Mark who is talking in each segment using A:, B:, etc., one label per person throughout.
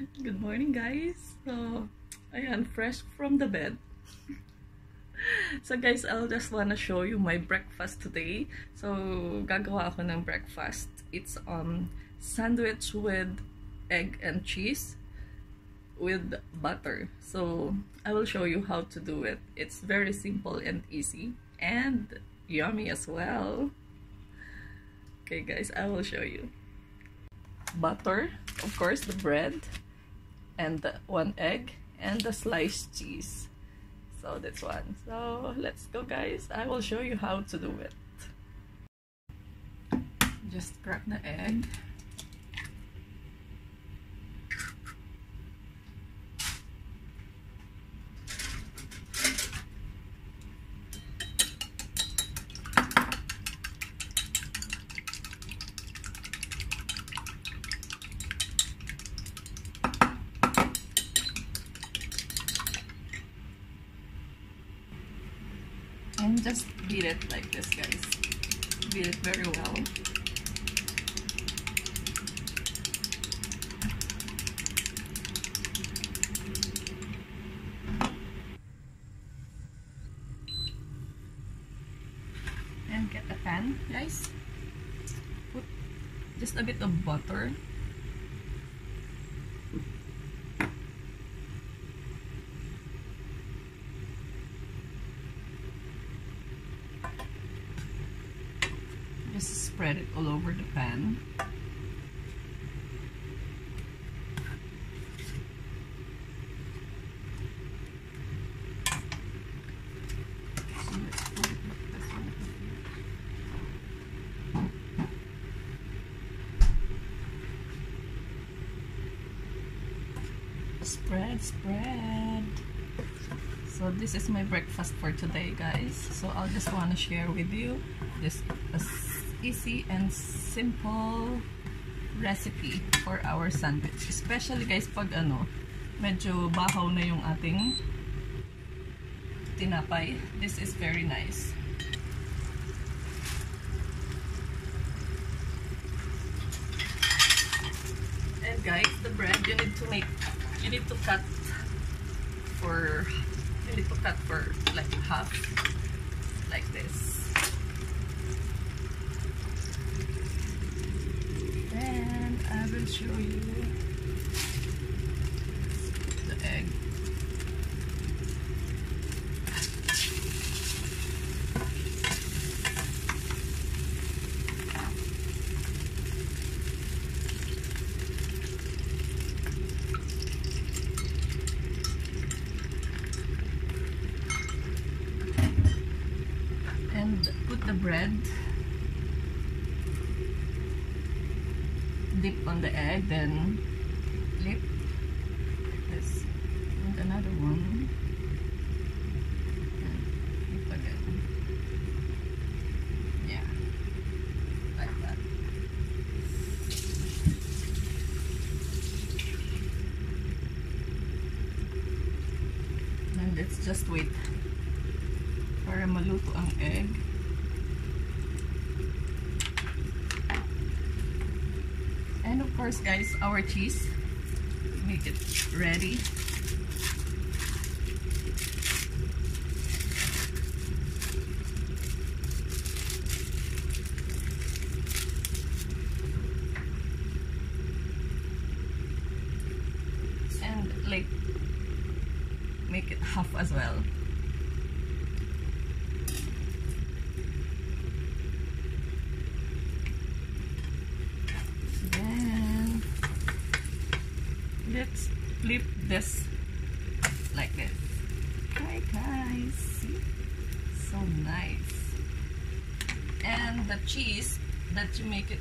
A: Good morning guys! So, ayan, fresh from the bed. so guys, I'll just wanna show you my breakfast today. So, gagawa ako ng breakfast. It's um sandwich with egg and cheese with butter. So, I will show you how to do it. It's very simple and easy and yummy as well. Okay guys, I will show you. Butter, of course, the bread, and the one egg and the sliced cheese. So that's one. So let's go guys. I will show you how to do it. Just crack the egg and just beat it like this guys. Beat it very well. And get a pan guys. Put just a bit of butter just spread it all over the pan. Spread, spread. So this is my breakfast for today guys. So I'll just want to share with you this easy and simple recipe for our sandwich. Especially guys pag ano, medyo bahaw na yung ating tinapay. This is very nice. And guys, the bread you need to make, you need to cut for, you need to cut for like half, like this. Will show you the egg. And put the bread dip on the egg, then flip this and another one. And flip again. Yeah, like that. And let's just wait para maluto ang egg. And of course guys, our cheese. Make it ready. And like make it half as well. let's flip this like this. Hi guys. See? So nice. And the cheese that you make it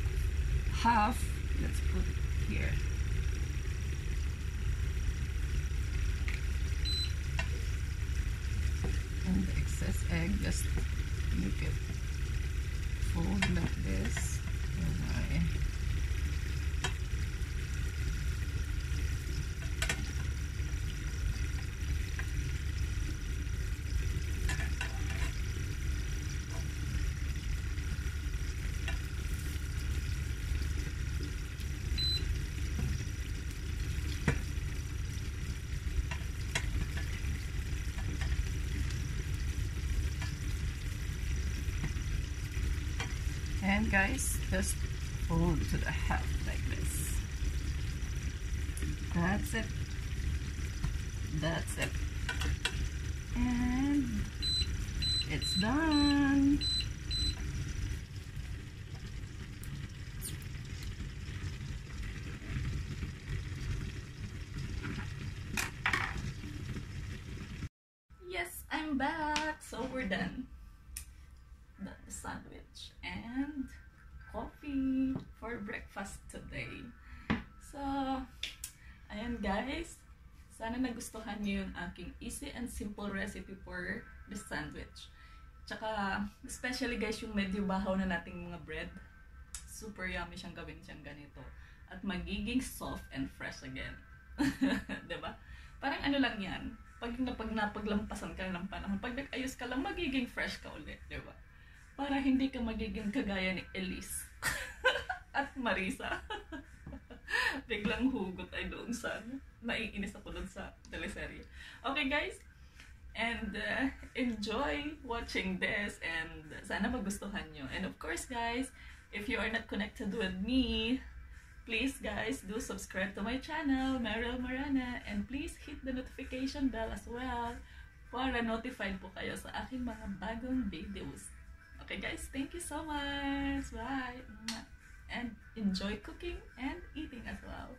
A: half let's put it here. And the excess egg just make it fold like this. And Guys, just fold to the half like this. That's it. That's it. And it's done. Yes, I'm back. So we're done. Sandwich and coffee for breakfast today. So, ayan guys. Sana nagustuhan niyo yung aking easy and simple recipe for the sandwich. Tsaka, especially guys, yung medyo bahaw na nating mga bread. Super yummy siyang gawin siyang ganito. At magiging soft and fresh again. ba? Parang ano lang yan. Pag napag napaglampasan ka ng panahon, pag nag-ayos ka lang, magiging fresh ka ulit. ba? Para hindi ka magiging kagaya ni Elise. At Marisa. Biglang hugot ay doon sa naiinis ako doon sa teleserye. Okay guys, and uh, enjoy watching this and sana magustuhan nyo. And of course guys, if you are not connected with me, please guys do subscribe to my channel, Meryl Marana, and please hit the notification bell as well para notified po kayo sa aking mga bagong videos. Okay guys, thank you so much. Bye. And enjoy cooking and eating as well.